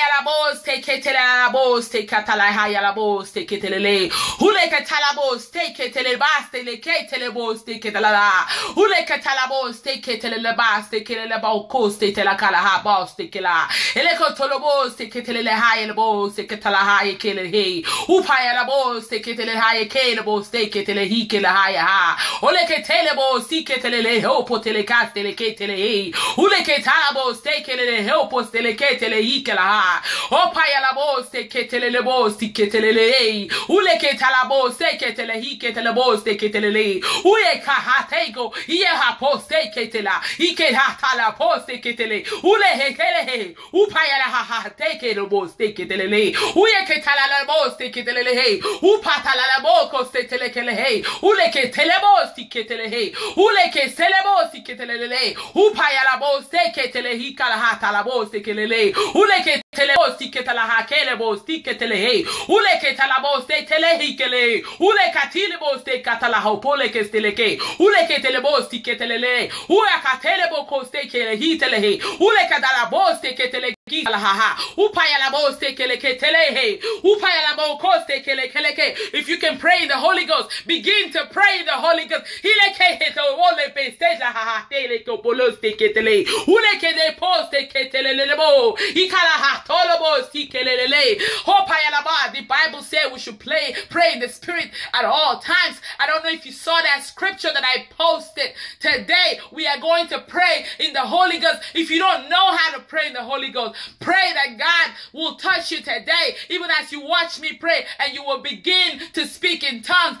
way Upaya la bos take ketele la bos take katala haya la bos take ketelele. Hule katala bos take ketele bas te le ketele bos take ketala la. Hule katala bos take ketele le bas take ketele le ba kos take tela kala ha bos take la. Ele kotolo bos take ketele le haya le bos take ketala haya kele he. Upaya la bos take ketele haya kele bos take ketele hi kele haya ha. Ole ketele bos take ketele le ho potele kastele ketele he. Ule ketala bos take ketele he opos tele ketele hi kele ha. Opaya la bos te le bos ti ketele le. Ule ketala bos te ketele hi ketele bos te ketele le. Ule ka ha tego. Iye ha pos te ketela. Ike ha tala pos te ketele. Ule he kele he. Upaya la ha ha te ketele bos te ketele le. Uye ketala la bos te ketele le he. Upatala la bokos te tele kele he. Ule ketele bos ti ketele he. Ule ke sele bos ti ketele le. Upaya la bos te ketele hi kala ha tala bos te ketele le. Ule ke tele bos ti ketala ha kele bos ti ketele he. Ule ke tala bos te tele hi kele. Ule katile bos katala ha pole ke. Ule ke tele ketele le. Ule ka tele bo ko ste kele hi he. Ule ka dala ketele If you can pray in the Holy Ghost, begin to pray in the Holy Ghost. The Bible said we should play, pray in the spirit at all times. I don't know if you saw that scripture that I posted today. We are going to pray in the Holy Ghost. If you don't know how to pray in the Holy Ghost, pray that God will touch you today, even as you watch me pray, and you will begin to speak in tongues.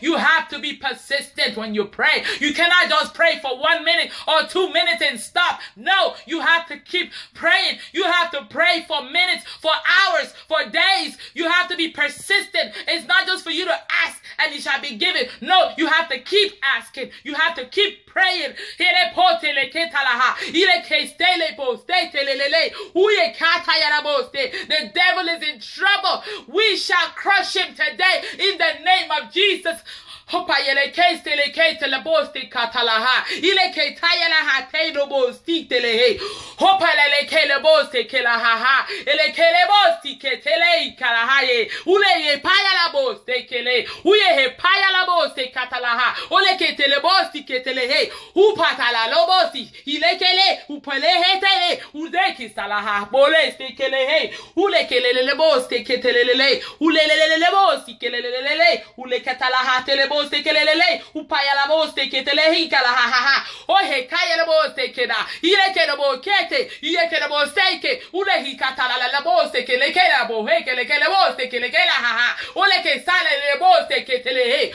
You have to be persistent when you pray. You cannot just pray for one minute or two minutes and stop. No, you have to keep praying. You have to pray for minutes, for hours, for days. You have to be persistent. It's not just for you to ask and it shall be given. No, you have to keep asking. You have to keep praying. The devil is in trouble. We shall crush him today in the name of Jesus. Hopa yele keste le kete le bosti katalaha. Ile ke tayala ha te no bosti tele he. Hopa le le ke le bosti ke la ha ha. Ele ke le bosti ke tele kalaha ye. Ule ye paya la bosti ke le. Uye he paya la bosti katalaha. Ole ke tele bosti ke tele he. Upa tala lo bosti. Ile ke le. Upele he tele. Uze ki salaha. Bole ste ke le he. Ule ke le le le bosti ke tele le le. Ule le le le le bosti ke le le le le le. Ule ke talaha tele bosti boste kelelele upaya la boste ketele kala ha ha ha ohe kaya la boste keda ile ke la bokete ile ke la boste ke ule hikata la la boste kele kela bo he kele kele boste kele kela ha ha ole ke sale le boste ketele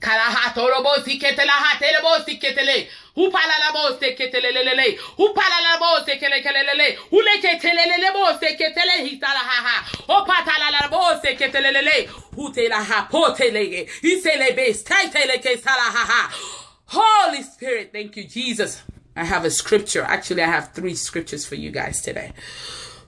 he kala ha toro bosti ketela ha tele bosti ketele upala la boste ketelelele upala la boste kele kelelele ule ketelelele boste ketele hitala ha ha opata la la boste ketelelele utela ha potele isele best tele ke sala ha ha Holy Spirit, thank you, Jesus. I have a scripture. Actually, I have three scriptures for you guys today.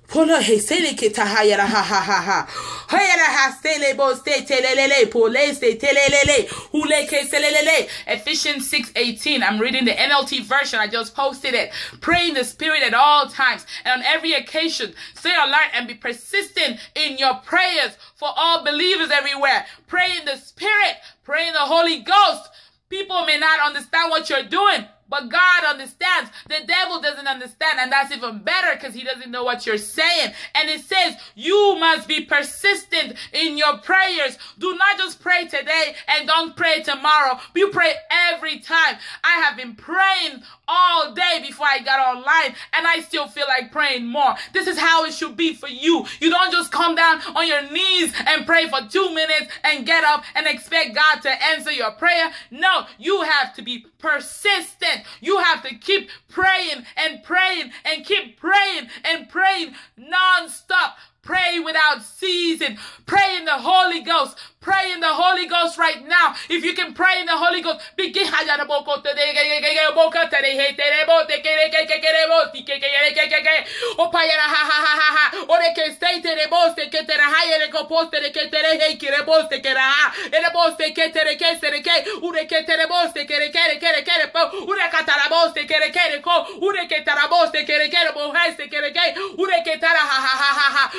Pola he sele ke tahaya ha ha ha ha. Hayara ha sele bo ste telelele pole ste telelele hule ke selelele. Ephesians 6:18. I'm reading the NLT version. I just posted it. Pray in the spirit at all times and on every occasion. Stay alert and be persistent in your prayers for all believers everywhere. Pray in the spirit. Pray in the Holy Ghost. People may not understand what you're doing, but God understands. The devil doesn't understand, and that's even better because he doesn't know what you're saying. And it says you must be persistent in your prayers. Do not just pray today and don't pray tomorrow. You pray every time. I have been praying all day before I got online, and I still feel like praying more. This is how it should be for you. You don't just come down on your knees and pray for two minutes and get up and expect God to answer your prayer. No, you have to be persistent. You have to keep praying and praying and keep praying and praying non-stop. Pray without ceasing. Pray in the Holy Ghost. Pray in the Holy Ghost right now. If you can pray in the Holy Ghost, begin.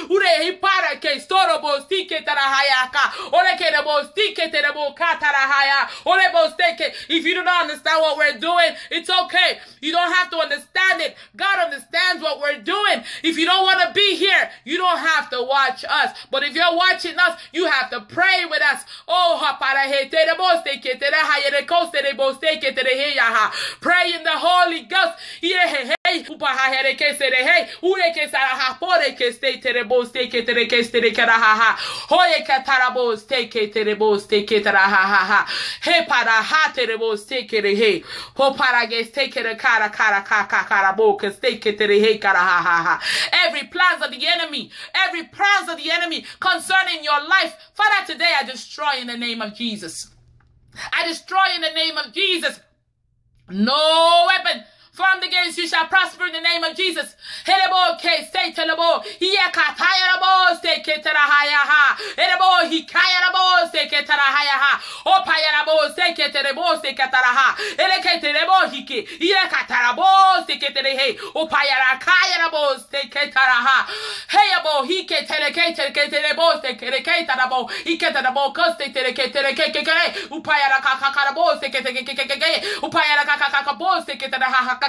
Ure te. Ure. Ure. Ure. Ure hipara que storo bosti que tarahayaka. Ore que rebosti que te rebo katarahaya. Ore boste. If you do not understand what we're doing, it's okay. You don't have to understand it. God understands what we're doing. If you don't want to be here, you don't have to watch us. But if you're watching us, you have to pray with us. Oh, pray in the Holy Ghost. Hoye katarabos teke terebos teke tarahaha. He para ha terebos teke rehe. Ho para ges teke re kara kara kaka karabo kes teke terehe karahaha. Every plans of the enemy, every plans of the enemy concerning your life, Father, today I destroy in the name of Jesus. I destroy in the name of Jesus. No against you shall prosper in the name of Jesus. Ha.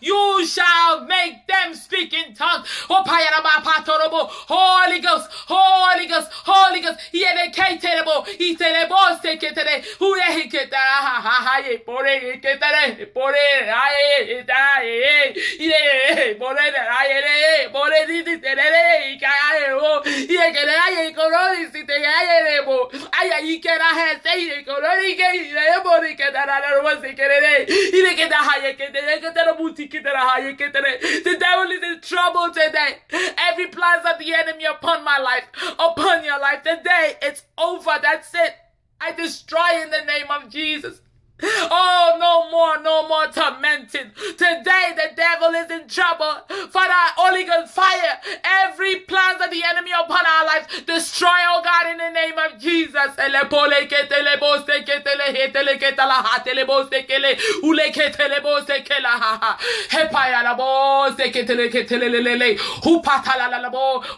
you shall make them speak in tongues. Oh, Holy Ghost, Holy Ghost, Holy Ghost. Terrible. Se que te the devil is in trouble today. Every plans of the enemy upon my life, upon your life, today it's over. That's it. I destroy in the name of Jesus. Oh, no more, no more tormenting. Today the devil is in trouble. Father, Holy Ghost fire every plans of the enemy upon our lives. Destroy, oh God, in the name of Jesus.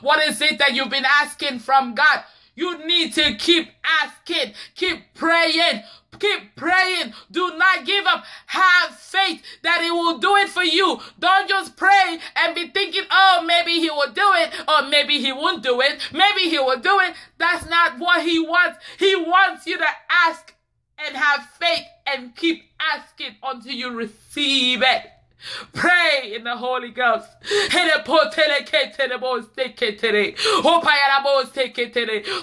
What is it that you've been asking from God? You need to keep asking, keep praying. Keep praying. Do not give up. Have faith that He will do it for you. Don't just pray and be thinking, oh, maybe He will do it, or maybe He won't do it. Maybe He will do it. That's not what He wants. He wants you to ask and have faith and keep asking until you receive it. Pray in the Holy Ghost.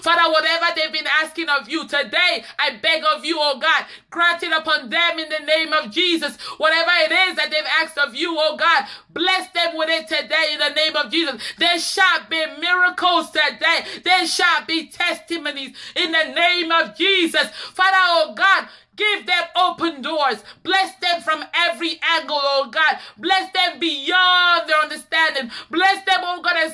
Father, whatever they've been asking of you today, I beg of you, oh God, grant it upon them in the name of Jesus. Whatever it is that they've asked of you, oh God, bless them with it today in the name of Jesus. There shall be miracles today. There shall be testimonies in the name of Jesus. Father, oh God, Give them open doors. Bless them from every angle, oh God. Bless them beyond their understanding. Bless them, oh God, and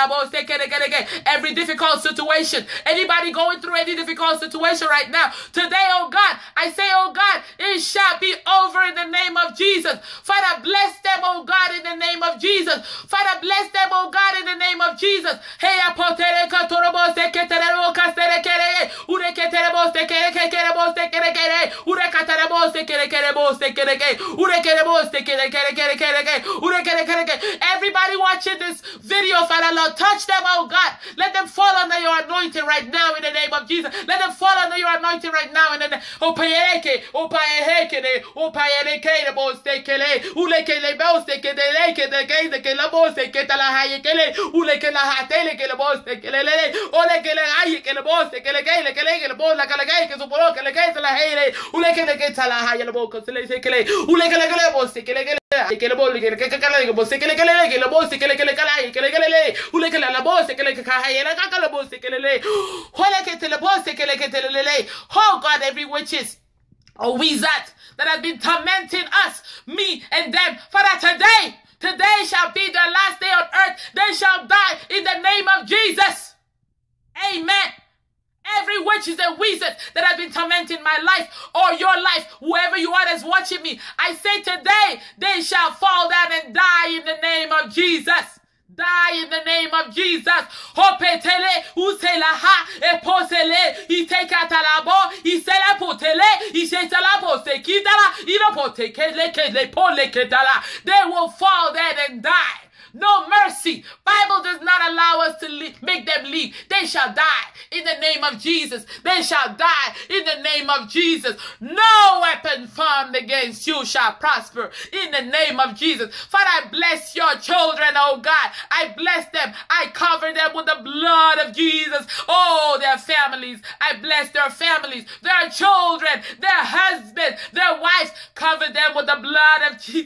Every difficult situation, anybody going through any difficult situation right now, today, oh God, I say, oh God, it shall be over in the name of Jesus. Father, bless them, oh God, in the name of Jesus. Father, bless them, oh God, in the name of Jesus. Hey, ure watching this video, Father Lord, touch them, oh God. Let them fall under your anointing right now in the name of Jesus. Let them fall under your anointing right now in the name. Oh, oh, oh, le, Oh God, every witches. Oh, wizard that has been tormenting us, me and them. Father, today, today shall be the last day on earth. They shall die in the name of Jesus. Amen. Every witch is a wizard that has been tormenting my life or your life, whoever you are that's watching me, I say today they shall fall down and die in the name of Jesus. Die in the name of Jesus. Hopetele, uselaha, eposele, itekatalabo, isela potele, isetala pose kitala, ilopote kele kele pole ketala. They will fall dead and die. No mercy. Bible does not allow us to leave, make them leave. They shall die in the name of Jesus. They shall die in the name of Jesus. No weapon formed against you shall prosper in the name of Jesus. Father, I bless your children, oh God. I bless them. I cover them with the blood of Jesus. Oh, their families. I bless their families, their children, their husbands, their wives. Cover them with the blood of Jesus.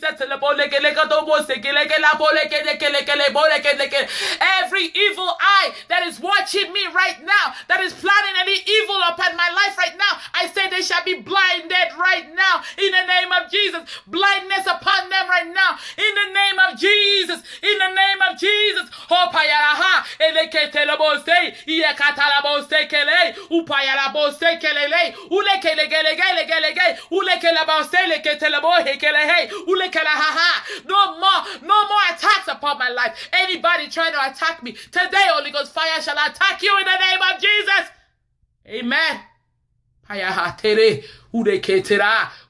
Every evil eye that is watching me right now, that is planning any evil upon my life right now, I say they shall be blinded right now in the name of Jesus. Blindness upon them right now in the name of Jesus. In the name of Jesus. No more, no more attacks upon my life. Anybody trying to attack me today, Holy Ghost fire shall attack you in the name of Jesus. Amen.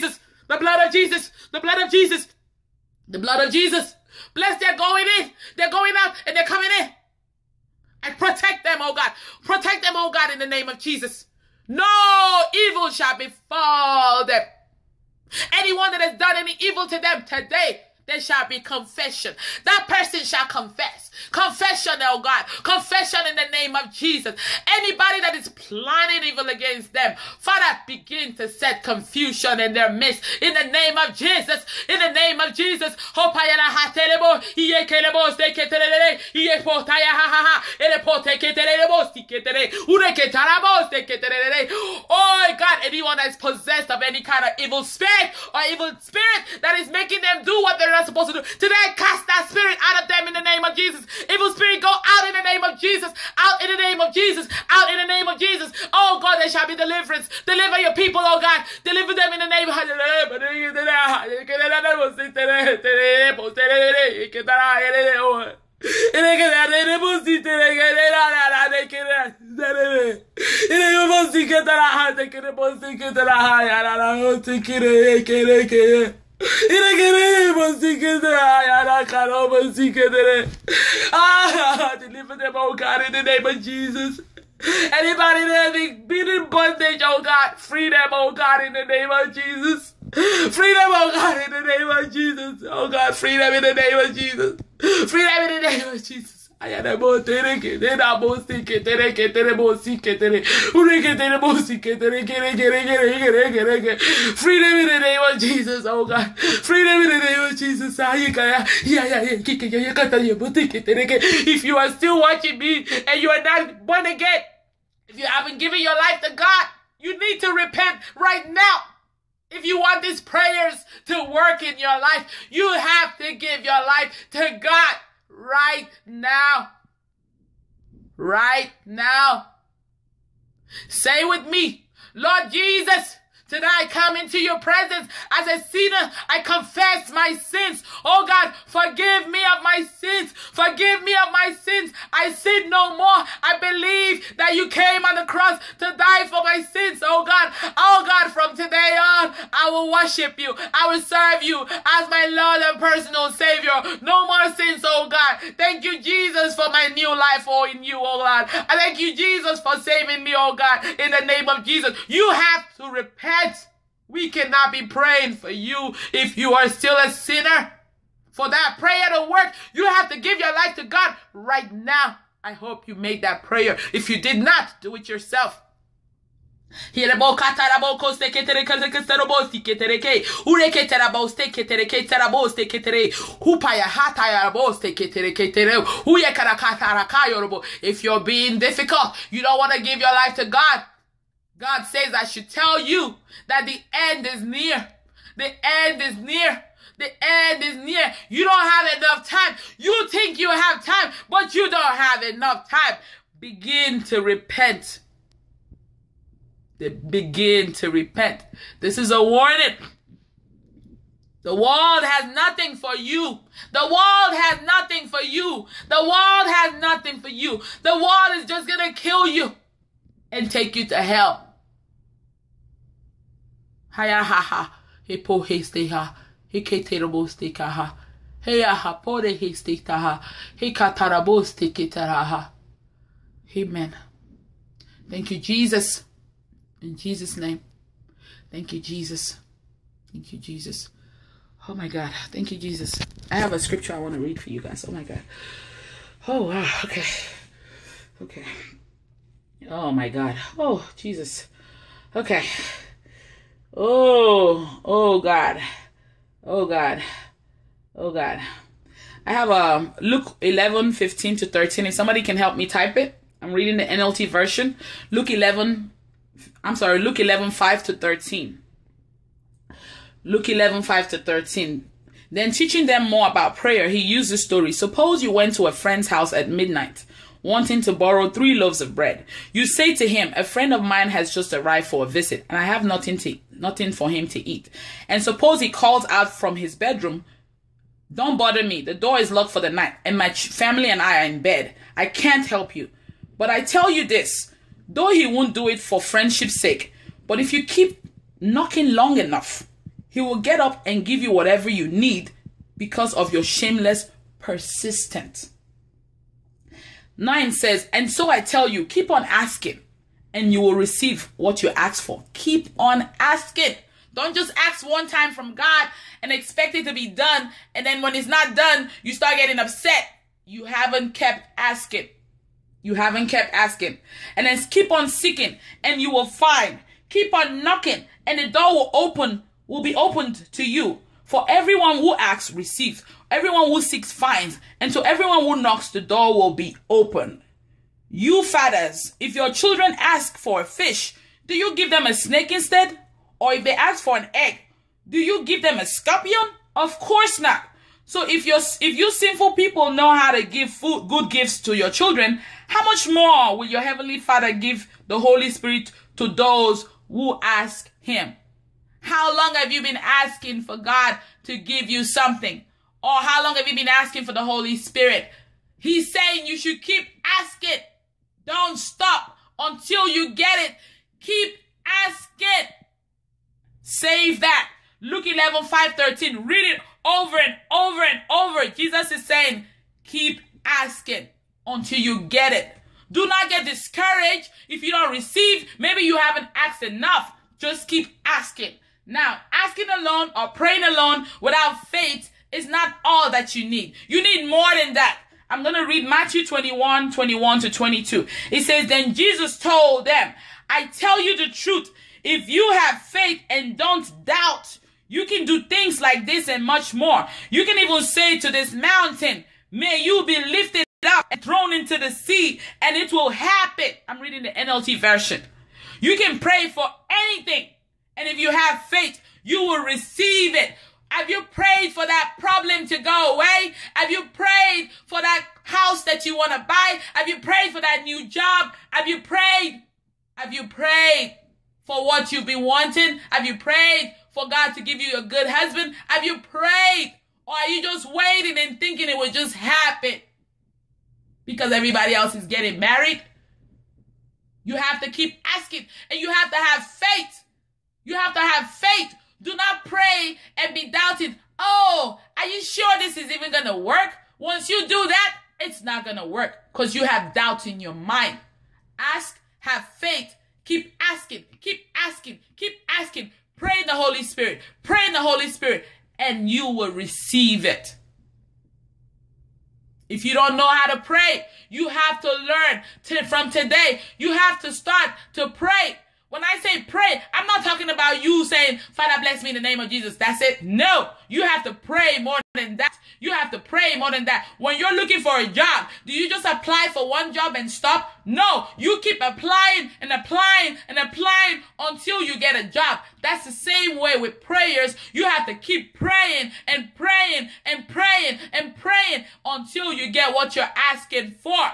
The blood of Jesus. The blood of Jesus. The blood of Jesus. Bless their going in. They're going out and they're coming in. And protect them, oh God. Protect them, oh God, in the name of Jesus. No evil shall befall them. Anyone that has done any evil to them today, there shall be confession. That person shall confess. Confession, oh God. Confession in the name of Jesus. Anybody that is planning evil against them, Father, begin to set confusion in their midst. In the name of Jesus. In the name of Jesus. Oh anyone that's possessed of any kind of evil spirit or evil spirit that is making them do what they're not supposed to do. Today, cast that spirit out of them in the name of Jesus. Evil spirit, go out in the name of Jesus. Out in the name of Jesus. Out in the name of Jesus. Oh God, there shall be deliverance. Deliver your people, oh God. Deliver them in the name of Deliver them, oh God, in the name of Jesus. Anybody that has been in bondage, oh God, free them, oh God, in the name of Jesus. Free them, oh God, in the name of Jesus. Oh God, free them in the name of Jesus. Free them in the name of Jesus. Ayana bo tere ke de na bo si ke tere bo si ke tere ure ke tere bo si ke tere ke re ke re ke re ke re ke re ke freedom in the name of Jesus oh God freedom in the name of Jesus ayi kaya ya ya ya ki ke ya kata ya tere if you are still watching me and you are not born again if you haven't given your life to God you need to repent right now if you want these prayers to work in your life, you have to give your life to God right now. Right now. Say with me, Lord Jesus, Today I come into your presence as a sinner. I confess my sins. Oh God, forgive me of my sins. Forgive me of my sins. I sin no more. I believe that you came on the cross to die for my sins. Oh God, oh God, from today on, I will worship you. I will serve you as my Lord and personal Savior. No more sins, oh God. Thank you, Jesus, for my new life, oh, in you, oh God. I thank you, Jesus, for saving me, oh God, in the name of Jesus. You have to repent we cannot be praying for you if you are still a sinner. For that prayer to work, you have to give your life to God right now. I hope you made that prayer. If you did not, do it yourself. If you're being difficult, you don't want to give your life to God. God says, I should tell you that the end is near. The end is near. The end is near. You don't have enough time. You think you have time, but you don't have enough time. Begin to repent. Begin to repent. This is a warning. The world has nothing for you. The world has nothing for you. The world has nothing for you. The world is just going to kill you and take you to hell. Haya ha ha. He po he ste ha. He ke te rabo ste ka ha. He a ha po re he ste ta ha. He ka tarabo ste ke tara ha. Amen. Thank you, Jesus. In Jesus' name. Thank you, Jesus. Thank you, Jesus. Oh my God. Thank you, Jesus. I have a scripture I want to read for you guys. Oh my God. Oh wow. Okay. Okay. Oh my God. Oh, Jesus. Okay. Oh, oh God. Oh God. Oh God. I have um Luke 11, 15 to 13. If somebody can help me type it. I'm reading the NLT version. Luke 11, I'm sorry, Luke 11, 5 to 13. Luke 11, 5 to 13. Then teaching them more about prayer, he used the story. Suppose you went to a friend's house at midnight wanting to borrow three loaves of bread. You say to him, A friend of mine has just arrived for a visit, and I have nothing to nothing for him to eat. And suppose he calls out from his bedroom, Don't bother me. The door is locked for the night, and my family and I are in bed. I can't help you. But I tell you this, though he won't do it for friendship's sake, but if you keep knocking long enough, he will get up and give you whatever you need because of your shameless persistence. 9 says, And so I tell you, keep on asking, and you will receive what you ask for. Keep on asking. Don't just ask one time from God and expect it to be done. And then when it's not done, you start getting upset. You haven't kept asking. You haven't kept asking. And then keep on seeking and you will find. Keep on knocking and the door will open, will be opened to you. For everyone who asks receives, everyone who seeks finds, and so everyone who knocks, the door will be open. You fathers, if your children ask for a fish, do you give them a snake instead? Or if they ask for an egg, do you give them a scorpion? Of course not. So if you if you sinful people know how to give food, good gifts to your children, how much more will your heavenly Father give the Holy Spirit to those who ask him? How long have you been asking for God to give you something? Or how long have you been asking for the Holy Spirit? He's saying you should keep asking. Don't stop until you get it. Keep asking. Save that. Luke 11, 5, 13. Read it over and over and over. Jesus is saying, keep asking until you get it. Do not get discouraged if you don't receive. Maybe you haven't asked enough. Just keep asking. Now, asking alone or praying alone without faith is not all that you need. You need more than that. I'm going to read Matthew 21, 21 to 22. It says, Then Jesus told them, I tell you the truth. If you have faith and don't doubt, you can do things like this and much more. You can even say to this mountain, May you be lifted up and thrown into the sea, and it will happen. I'm reading the NLT version. You can pray for anything, and if you have faith, you will receive it. Have you prayed for that problem to go away? Have you prayed for that house that you want to buy? Have you prayed for that new job? Have you prayed? Have you prayed for what you've been wanting? Have you prayed for God to give you a good husband? Have you prayed? Or are you just waiting and thinking it will just happen? Because everybody else is getting married? You have to keep asking and you have to have faith. You have to have faith. Do not pray and be doubted. Oh, are you sure this is even going to work? Once you do that, it's not going to work because you have doubt in your mind. Ask, have faith, keep asking, keep asking, keep asking. Pray in the Holy Spirit, pray in the Holy Spirit, and you will receive it. If you don't know how to pray, you have to learn to, from today. You have to start to pray. When I say pray, I'm not talking about you saying, Father, bless me in the name of Jesus. That's it. No, you have to pray more than that. You have to pray more than that. When you're looking for a job, do you just apply for one job and stop? No, you keep applying and applying and applying until you get a job. That's the same way with prayers. You have to keep praying and praying and praying and praying until you get what you're asking for.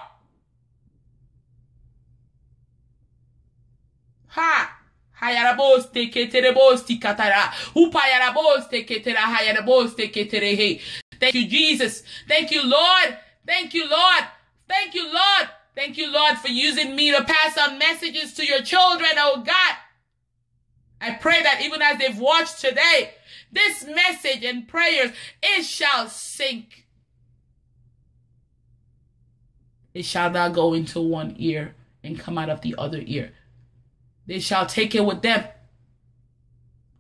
Ha! Hayaraboste keterebosti katara. Upayaraboste ketera hayaraboste keterehe. Thank you, Jesus. Thank you, Lord. Thank you, Lord. Thank you, Lord. Thank you, Lord, for using me to pass on messages to your children, oh God. I pray that even as they've watched today, this message and prayers, it shall sink. It shall not go into one ear and come out of the other ear. They shall take it with them.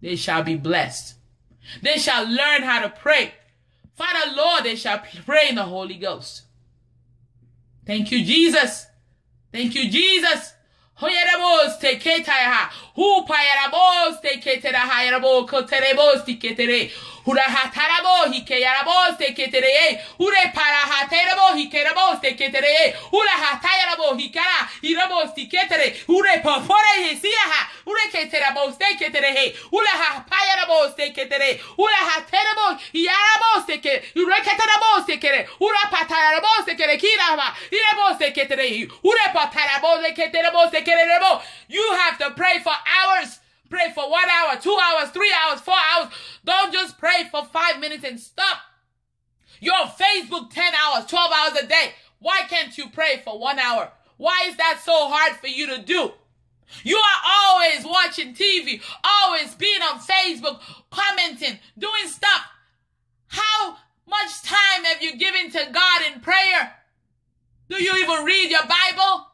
They shall be blessed. They shall learn how to pray. Father, Lord, they shall pray in the Holy Ghost. Thank you, Jesus. Thank you, Jesus. Hura hatarabo hikeyarabos te ketere. Hure para haterabo hikerabos te ketere. Hura hatayarabo hikara irabos te ketere. Hure popore hisiaha. Hure keterabos te ketere. Hure ha payarabos te ketere. Hure haterabos yarabos te ke. Hure keterabos te kere. Hure patarabos te kiraba. Irabos te ketere. Hure patarabos te keterabos te. You have to pray for hours. Pray for one hour, two hours, three hours, four hours. Don't just pray for five minutes and stop. You're on Facebook 10 hours, 12 hours a day. Why can't you pray for one hour? Why is that so hard for you to do? You are always watching TV, always being on Facebook, commenting, doing stuff. How much time have you given to God in prayer? Do you even read your Bible?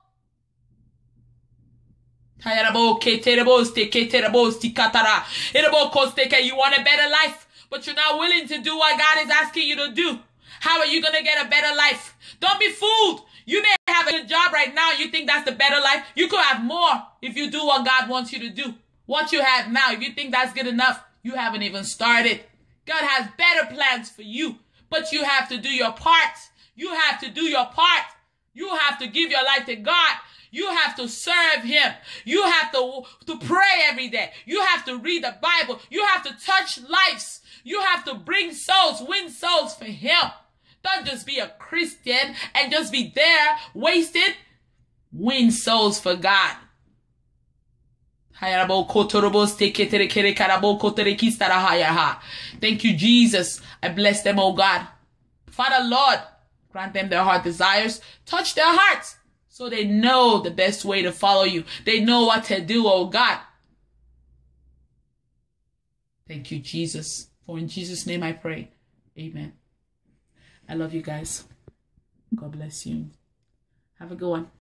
You want a better life, but you're not willing to do what God is asking you to do. How are you going to get a better life? Don't be fooled. You may have a job right now. You think that's the better life. You could have more if you do what God wants you to do. What you have now, if you think that's good enough, you haven't even started. God has better plans for you, but you have to do your part. You have to do your part. You have to give your life to God. You have to serve him. You have to, to pray every day. You have to read the Bible. You have to touch lives. You have to bring souls, win souls for him. Don't just be a Christian and just be there wasted. Win souls for God. Thank you, Jesus. I bless them, oh God. Father, Lord, grant them their heart desires. Touch their hearts so they know the best way to follow you. They know what to do, oh God. Thank you, Jesus. For in Jesus' name I pray. Amen. I love you guys. God bless you. Have a good one.